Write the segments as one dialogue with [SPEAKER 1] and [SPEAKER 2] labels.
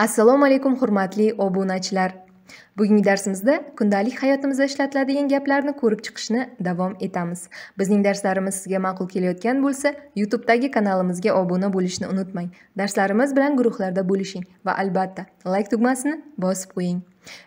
[SPEAKER 1] assalomu alaykum hurmatli obunachilar. Bugungi darsimizda kundalik hayotimizda ishlatiladigan gaplarni ko'rib chiqishni davom etamiz. Bizning darslarimiz sizga ma'qul kelayotgan bo'lsa youtubedagi kanalimizga obuna bo'lishni unutmang. Darslarimiz bilan guruhlarda bo'lishing va albatta layk tugmasini bosib qo'ying.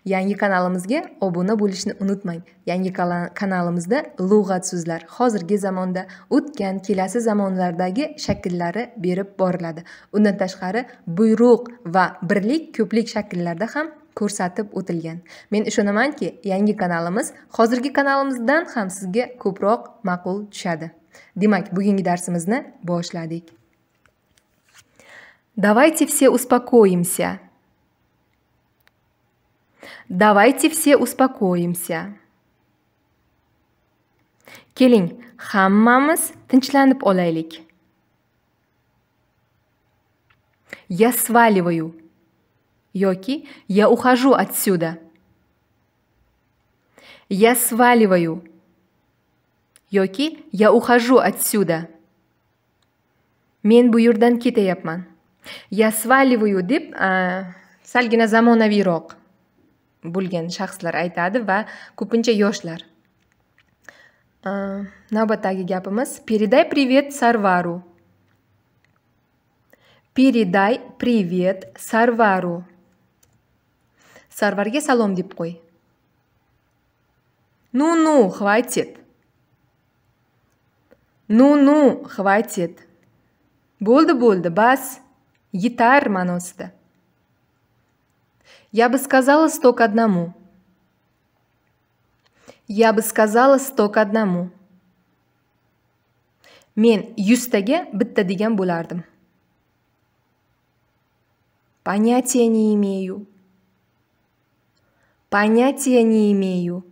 [SPEAKER 1] Yangi kanalimizga obuna bo'lishni unutmang. Yangi kanalimizda lug'at so'zlar hozirgi zamonda o'tgan kelasi zamonlardagi shakllari berib boriladi. Undan tashqari buyruq va birlik ko'plik shakllarda ham ko'rsatib o'tilgan. Men ishonamanki yangi kanalimiz hozirgi kanalimizdan ham sizga ko'proq ma'qul tushadi. Demak bugungi darsimizni boshladik. Давайте все успокоимся. Давайте все успокоимся keling hammamiz tinchlanib olaylik я сваливаю yoki я ухожу отсюда я сваливаю yoki я ухожу отсюда men bu yerdan ketayapman я сваливаю deb salgina zamonaviyroq bo'lgan shaxslar aytadi va ko'pincha yoshlar. Navbatdagi gapimiz передай привет сарвару. Передай привет сарвару. Sarvarga salom deb qo'y ну ну хватит. Ну ну хватит. Bo'ldi bo'ldi bas yetar ma'nosida я бы сказала сто к одному. Я бы сказала сто к одному. Men yuztaga bitta degan bo'lardim понятия не имею. Понятия не имею.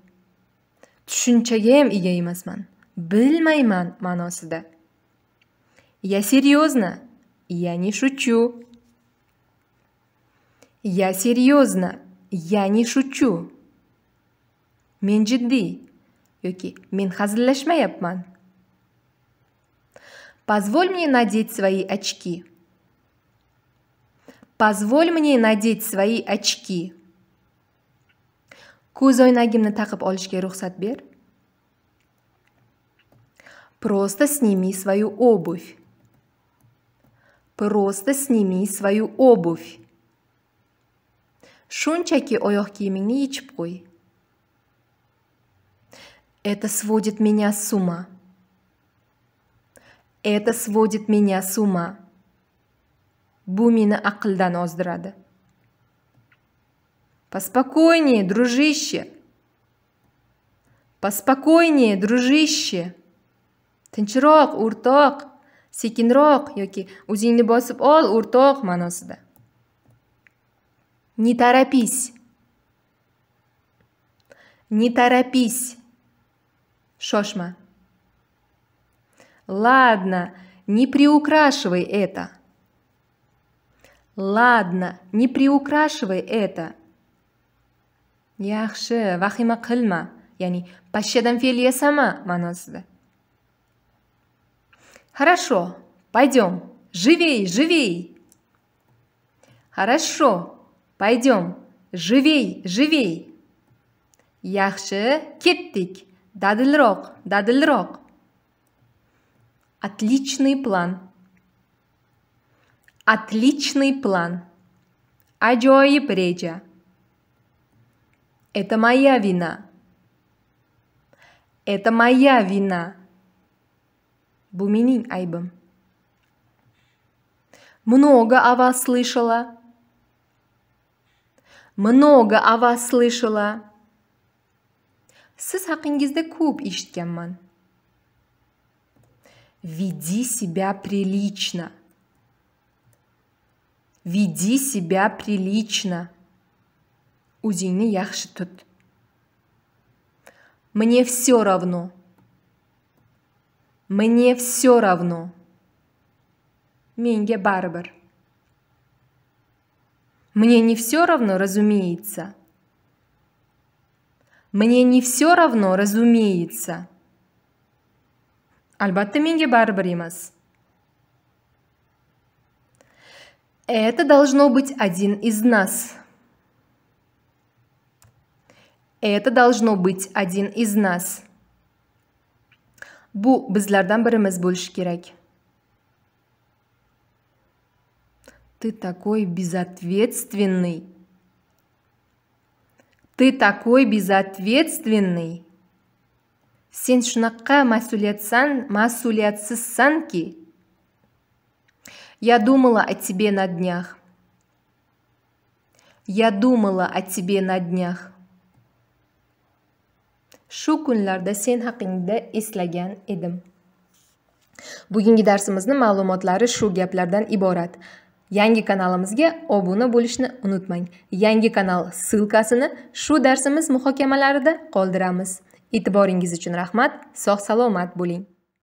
[SPEAKER 1] Tushunchaga ham ega emasman bilmayman ma'nosida я серьезно я не шучу я серьезно я не шучу. Men jiddiy yoki men hazillashmayapman позволь мне надеть свои очки. Позволь мне надеть свои очки. Ko'zoynagimni taqib olishga ruxsat ber просто сними свою обувь. Просто сними свою обувь oyoq kiyimingni yechib qo'y это сводит меня с ума это сводит меня с ума meni aqldan ozdiradi Поспокойнее, дружище. Поспокойнее, дружище. Tinchroq, o'rtoq. Sekinroq yoki o'zingni bosib ol, o'rtoq ma'nosida. Не торопись. Не торопись. Shoshma. Ладно, не приукрашивай это. Ладно, не приукрашивай это. yaxshi vahima qilma ya'ni pashshadan fe'l yasama ma'nosida хорошо пойдем живей живей хорошо пойдем живей живей yaxshi ketdik dadilroq dadilroq отличный план отличный план ajoyib reja Это моя вина. Это моя вина. Mening aybim. Много о вас слышала. Много о вас слышала. Siz haqingizda ko'p eshitganman. Веди себя прилично. Веди себя прилично. o'zingni yaxshi tut мне все равно мне все равно menga baribir мне не все равно разумеется мне не все равно разумеется menga baribir emas Это должно быть один из нас. Это должно быть один из нас. Bu bizlardan birimiz bo'lishi kerak. Ты такой безответственный. Ты такой безответственный. Sen shunaqa mas'uliyatsan, mas'uliyatsizsanki. Я думала о тебе на днях. Я думала о тебе на днях. Shu kunlarda sen haqingda eslagan edim. Bugungi darsimizni ma'lumotlari shu gaplardan iborat. Yangi kanalimizga obuna bo'lishni unutmang. Yangi kanal ссылкасini shu darsimiz muhokamalarida qoldiramiz. E'tiboringiz uchun rahmat. Sog' salomat bo'ling.